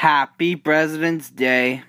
Happy President's Day.